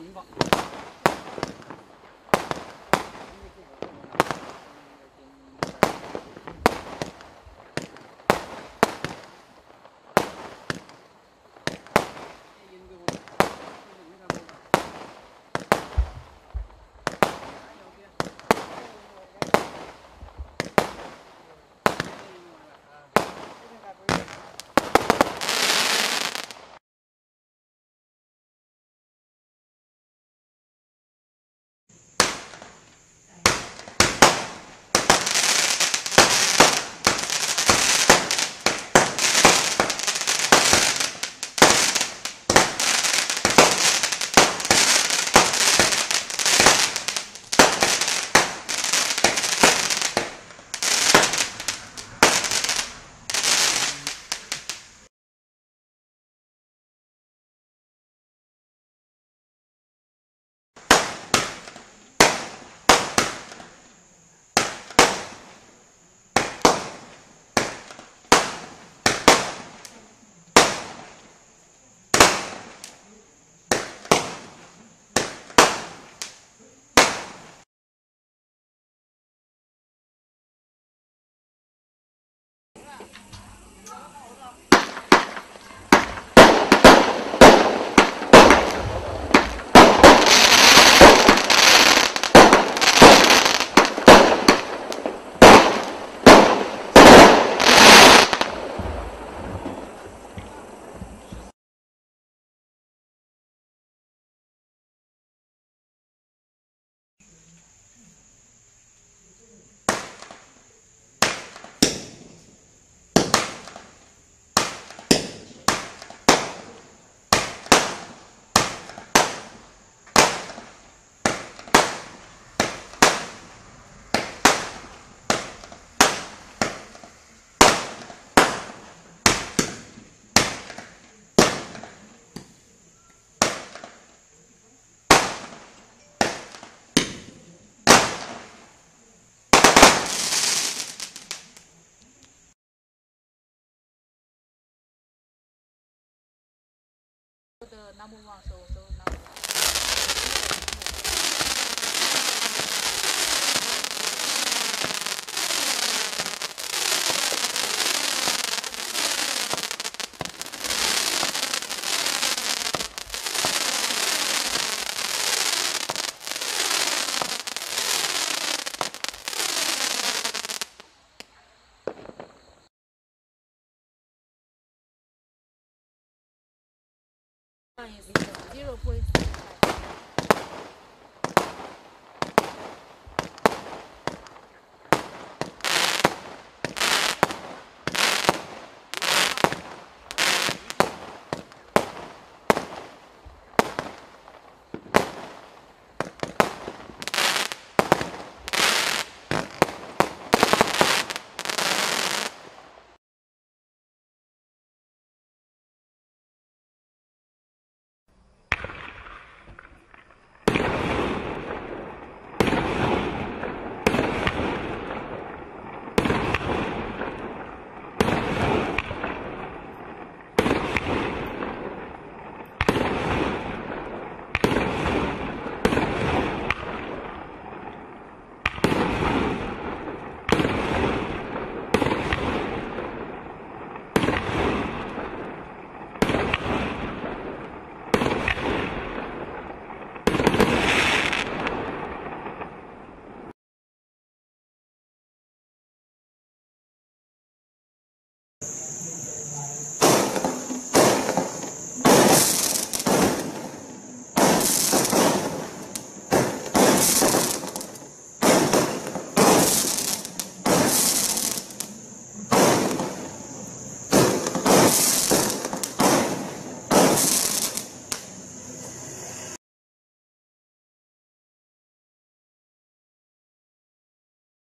民房。的南木旺收慢一点，鸡肉贵。